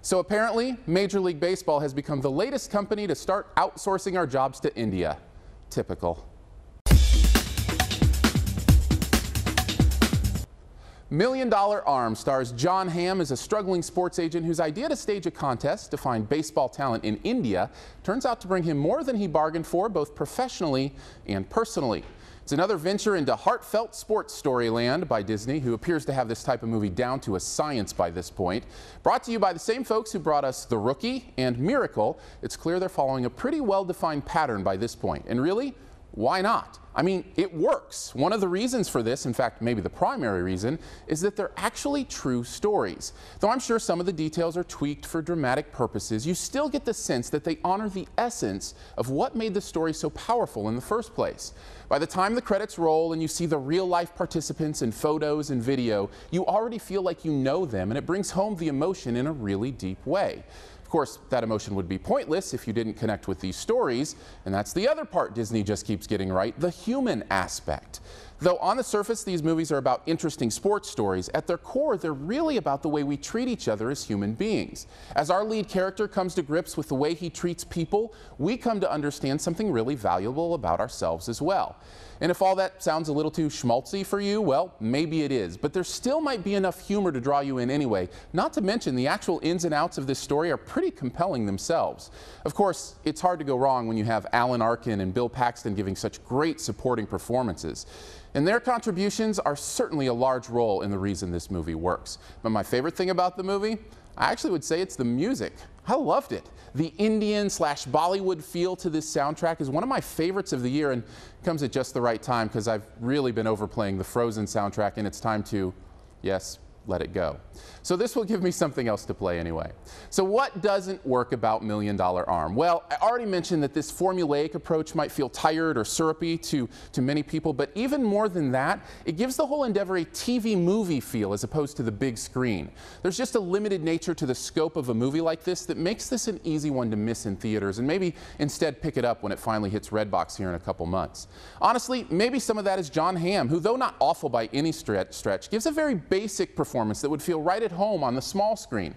So apparently, Major League Baseball has become the latest company to start outsourcing our jobs to India. Typical. Million Dollar Arm stars Jon Hamm as a struggling sports agent whose idea to stage a contest to find baseball talent in India turns out to bring him more than he bargained for both professionally and personally. It's another venture into heartfelt sports storyland by Disney, who appears to have this type of movie down to a science by this point. Brought to you by the same folks who brought us The Rookie and Miracle, it's clear they're following a pretty well-defined pattern by this point. And really, why not? I mean, it works. One of the reasons for this, in fact, maybe the primary reason, is that they're actually true stories. Though I'm sure some of the details are tweaked for dramatic purposes, you still get the sense that they honor the essence of what made the story so powerful in the first place. By the time the credits roll and you see the real life participants in photos and video, you already feel like you know them and it brings home the emotion in a really deep way. Of course, that emotion would be pointless if you didn't connect with these stories, and that's the other part Disney just keeps getting right, the human aspect. Though on the surface these movies are about interesting sports stories, at their core they're really about the way we treat each other as human beings. As our lead character comes to grips with the way he treats people, we come to understand something really valuable about ourselves as well. And if all that sounds a little too schmaltzy for you, well, maybe it is. But there still might be enough humor to draw you in anyway. Not to mention the actual ins and outs of this story are pretty compelling themselves. Of course, it's hard to go wrong when you have Alan Arkin and Bill Paxton giving such great supporting performances. And their contributions are certainly a large role in the reason this movie works. But my favorite thing about the movie, I actually would say it's the music. I loved it. The Indian slash Bollywood feel to this soundtrack is one of my favorites of the year and comes at just the right time because I've really been overplaying the Frozen soundtrack and it's time to, yes, let it go. So this will give me something else to play anyway. So what doesn't work about Million Dollar Arm? Well, I already mentioned that this formulaic approach might feel tired or syrupy to, to many people, but even more than that, it gives the whole endeavor a TV movie feel as opposed to the big screen. There's just a limited nature to the scope of a movie like this that makes this an easy one to miss in theaters and maybe instead pick it up when it finally hits Redbox here in a couple months. Honestly, maybe some of that is Jon Hamm, who though not awful by any stretch, gives a very basic performance performance that would feel right at home on the small screen.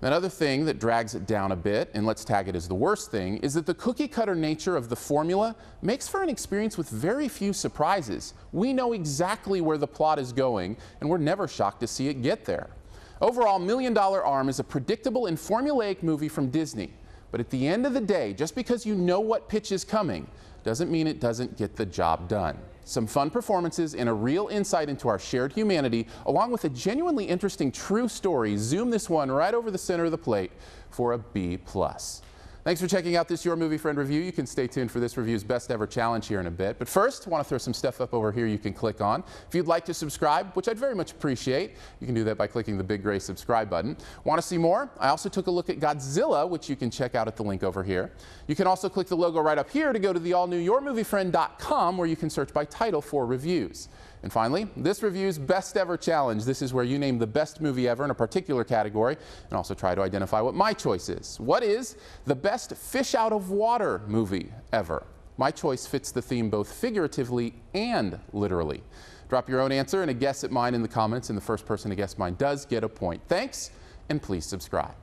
Another thing that drags it down a bit, and let's tag it as the worst thing, is that the cookie cutter nature of the formula makes for an experience with very few surprises. We know exactly where the plot is going, and we're never shocked to see it get there. Overall, Million Dollar Arm is a predictable and formulaic movie from Disney. But at the end of the day, just because you know what pitch is coming, doesn't mean it doesn't get the job done some fun performances, and a real insight into our shared humanity, along with a genuinely interesting true story, zoom this one right over the center of the plate for a B B+. Thanks for checking out this Your Movie Friend review. You can stay tuned for this review's best ever challenge here in a bit. But first, I want to throw some stuff up over here you can click on. If you'd like to subscribe, which I'd very much appreciate, you can do that by clicking the big gray subscribe button. Want to see more? I also took a look at Godzilla, which you can check out at the link over here. You can also click the logo right up here to go to the all new YourMovieFriend.com where you can search by title for reviews. And finally, this review's best ever challenge. This is where you name the best movie ever in a particular category and also try to identify what my choice is. What is the best fish out of water movie ever? My choice fits the theme both figuratively and literally. Drop your own answer and a guess at mine in the comments, and the first person to guess mine does get a point. Thanks, and please subscribe.